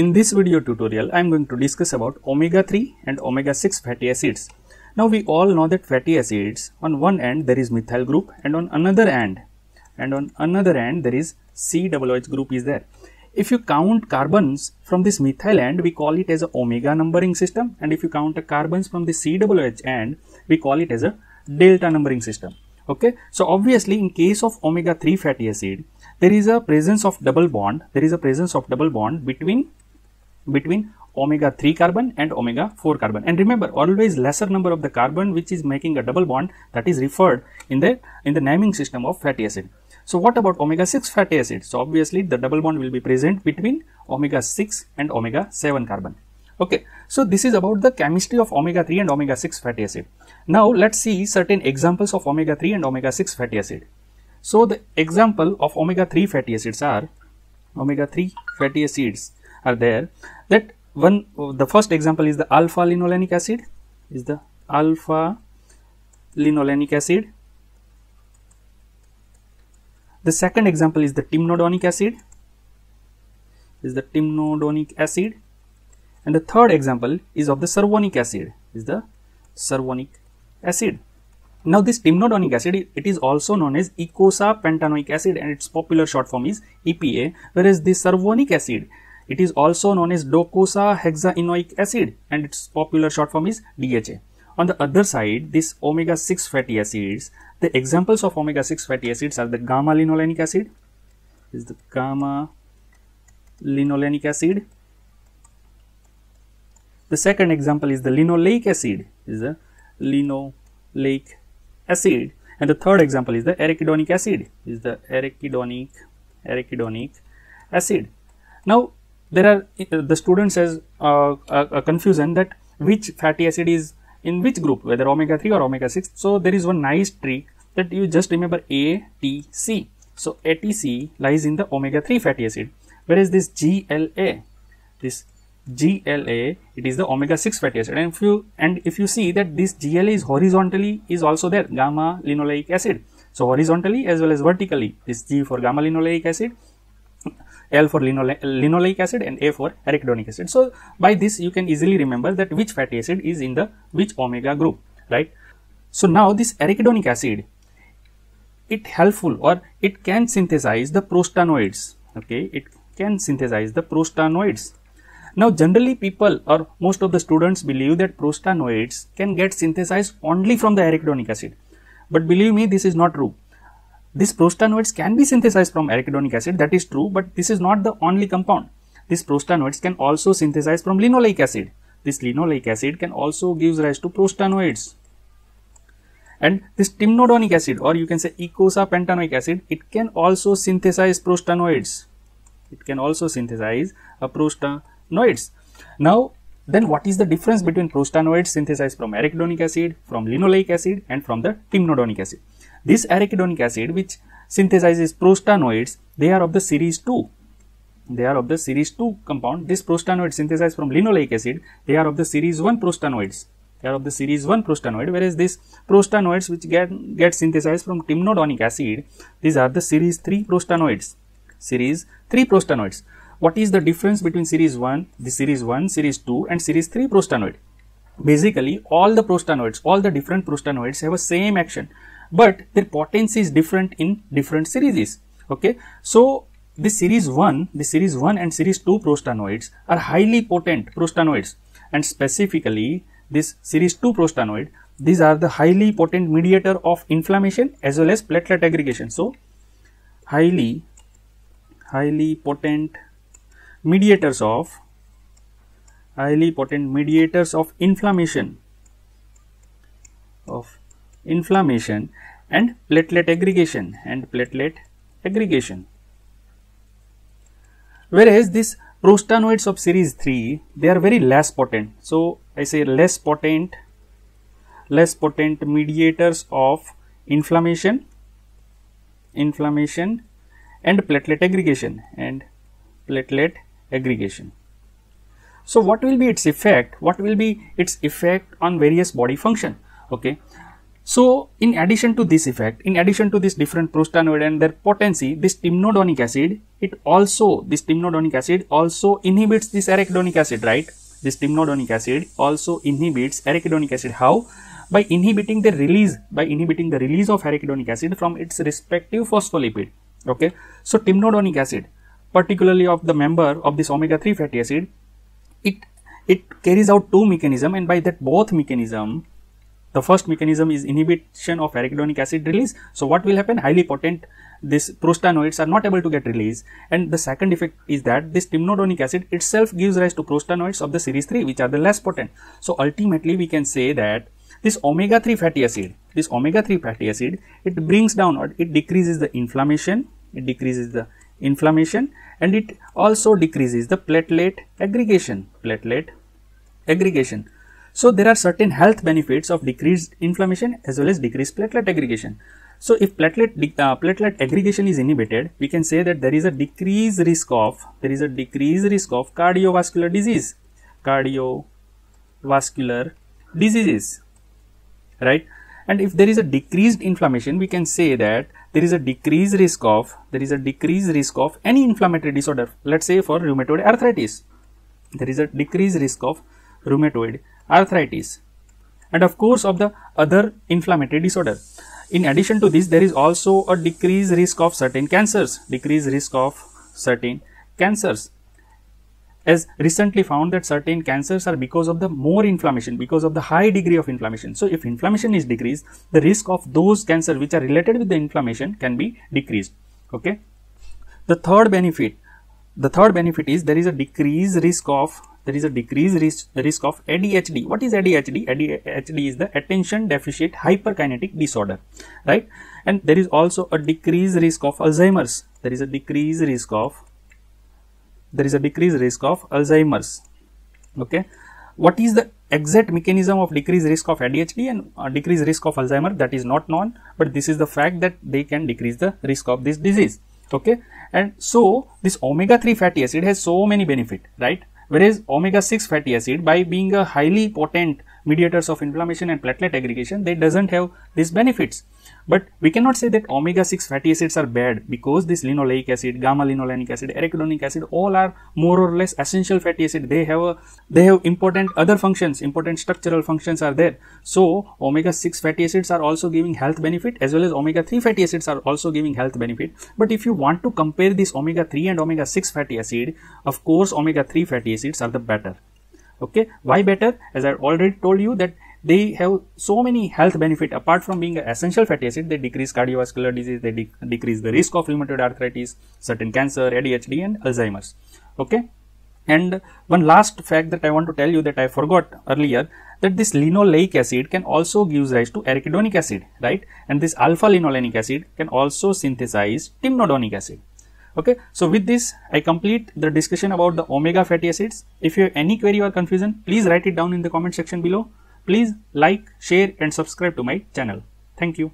In this video tutorial, I am going to discuss about omega-3 and omega-6 fatty acids. Now we all know that fatty acids, on one end there is methyl group and on another end, and on another end there is COOH group is there. If you count carbons from this methyl end, we call it as a omega numbering system and if you count the carbons from the COOH end, we call it as a delta numbering system. Okay, so obviously in case of omega-3 fatty acid, there is a presence of double bond, there is a presence of double bond between between omega 3 carbon and omega 4 carbon. And remember always lesser number of the carbon which is making a double bond that is referred in the in the naming system of fatty acid. So what about omega 6 fatty acid? So obviously the double bond will be present between omega 6 and omega 7 carbon. Okay so this is about the chemistry of omega 3 and omega 6 fatty acid. Now let's see certain examples of omega 3 and omega 6 fatty acid. So the example of omega 3 fatty acids are omega 3 fatty acids are there. That one the first example is the alpha linolenic acid is the alpha linolenic acid. The second example is the timnodonic acid is the timnodonic acid. And the third example is of the cervonic acid is the cervonic acid. Now this timnodonic acid it is also known as eicosapentanoic acid and its popular short form is EPA whereas this cervonic acid it is also known as docosahexaenoic acid and its popular short form is DHA. On the other side, this omega-6 fatty acids, the examples of omega-6 fatty acids are the gamma linolenic acid, is the gamma linolenic acid. The second example is the linoleic acid, is the linoleic acid. And the third example is the arachidonic acid, is the arachidonic, arachidonic acid. Now, there are the students has uh, a, a, confusion that which fatty acid is in which group whether omega 3 or omega 6 so there is one nice trick that you just remember ATC so ATC lies in the omega 3 fatty acid. Whereas this GLA this GLA it is the omega 6 fatty acid. And if you and if you see that this GLA is horizontally is also there gamma linoleic acid. So horizontally as well as vertically this G for gamma linoleic acid L for linoleic acid and A for arachidonic acid. So, by this you can easily remember that which fatty acid is in the which omega group, right. So, now this arachidonic acid, it helpful or it can synthesize the prostanoids, okay, it can synthesize the prostanoids. Now, generally people or most of the students believe that prostanoids can get synthesized only from the arachidonic acid, but believe me this is not true these prostanoids can be synthesized from arachidonic acid, that is true, but this is not the only compound. These prostanoids can also synthesize from linoleic acid. This linoleic acid can also gives rise to prostanoids. And this timnodonic acid or you can say eicosapentanoic acid, it can also synthesize prostanoids. It can also synthesize a prostanoids. Now, then what is the difference between prostanoids synthesized from arachidonic acid, from linoleic acid and from the timnodonic acid? This arachidonic acid which synthesizes prostanoids, they are of the series 2. They are of the series 2 compound. This prostanoid synthesized from linoleic acid, they are of the series 1 prostanoids. They are of the series 1 prostanoid whereas these prostanoids which get, get synthesized from timnodonic acid, these are the series 3 prostanoids. Series 3 prostanoids. What is the difference between series 1, the series 1, series 2 and series 3 prostanoid? Basically, all the prostanoids, all the different prostanoids have a same action but their potency is different in different series okay? So the series 1 the series 1 and series 2 prostanoids are highly potent prostanoids. And specifically this series 2 prostanoid these are the highly potent mediator of inflammation as well as platelet aggregation. So highly highly potent mediators of highly potent mediators of inflammation of inflammation and platelet aggregation and platelet aggregation. Whereas this prostanoids of series 3 they are very less potent. So I say less potent less potent mediators of inflammation inflammation and platelet aggregation and platelet aggregation. So what will be its effect? What will be its effect on various body function? Okay. So, in addition to this effect, in addition to this different prostanoid and their potency, this timnodonic acid, it also, this timnodonic acid also inhibits this arachidonic acid, right? This timnodonic acid also inhibits arachidonic acid. How? By inhibiting the release, by inhibiting the release of arachidonic acid from its respective phospholipid. Okay. So, timnodonic acid, particularly of the member of this omega-3 fatty acid, it, it carries out two mechanism and by that both mechanism, the first mechanism is inhibition of arachidonic acid release. So, what will happen? Highly potent these prostanoids are not able to get released and the second effect is that this timnodonic acid itself gives rise to prostanoids of the series 3 which are the less potent. So, ultimately we can say that this omega 3 fatty acid, this omega 3 fatty acid, it brings down or it decreases the inflammation, it decreases the inflammation and it also decreases the platelet aggregation, platelet aggregation. So, there are certain health benefits of decreased inflammation as well as decreased platelet aggregation. So, if platelet, uh, platelet aggregation is inhibited, we can say that there is a decreased risk of, there is a decreased risk of cardiovascular disease, cardiovascular diseases, right? And if there is a decreased inflammation, we can say that there is a decreased risk of, there is a decreased risk of any inflammatory disorder, let's say for rheumatoid arthritis, there is a decreased risk of rheumatoid arthritis and of course of the other inflammatory disorder. In addition to this, there is also a decreased risk of certain cancers, decreased risk of certain cancers. As recently found that certain cancers are because of the more inflammation, because of the high degree of inflammation. So, if inflammation is decreased, the risk of those cancers which are related with the inflammation can be decreased. Okay. The third benefit, the third benefit is there is a decreased risk of there is a decreased risk, risk of ADHD. What is ADHD? ADHD is the attention deficit hyperkinetic disorder, right? And there is also a decreased risk of Alzheimer's. There is a decreased risk of there is a decreased risk of Alzheimer's. Okay, what is the exact mechanism of decreased risk of ADHD and uh, decreased risk of Alzheimer? That is not known, but this is the fact that they can decrease the risk of this disease. Okay, and so this omega 3 fatty acid has so many benefit, right? Whereas omega-6 fatty acid by being a highly potent mediators of inflammation and platelet aggregation, they doesn't have these benefits. But we cannot say that omega-6 fatty acids are bad because this linoleic acid, gamma linolenic acid, arachidonic acid all are more or less essential fatty acid. They have a, they have important other functions, important structural functions are there. So omega-6 fatty acids are also giving health benefit as well as omega-3 fatty acids are also giving health benefit. But if you want to compare this omega-3 and omega-6 fatty acid, of course omega-3 fatty acids are the better okay? Why better? As i already told you that they have so many health benefit. Apart from being an essential fatty acid they decrease cardiovascular disease they de decrease the risk of rheumatoid arthritis certain cancer adhd and alzheimer's. Okay? And one last fact that i want to tell you that i forgot earlier that this linoleic acid can also give rise to arachidonic acid right? And this alpha linolenic acid can also synthesize timnodonic acid okay so with this i complete the discussion about the omega fatty acids if you have any query or confusion please write it down in the comment section below Please like, share and subscribe to my channel. Thank you.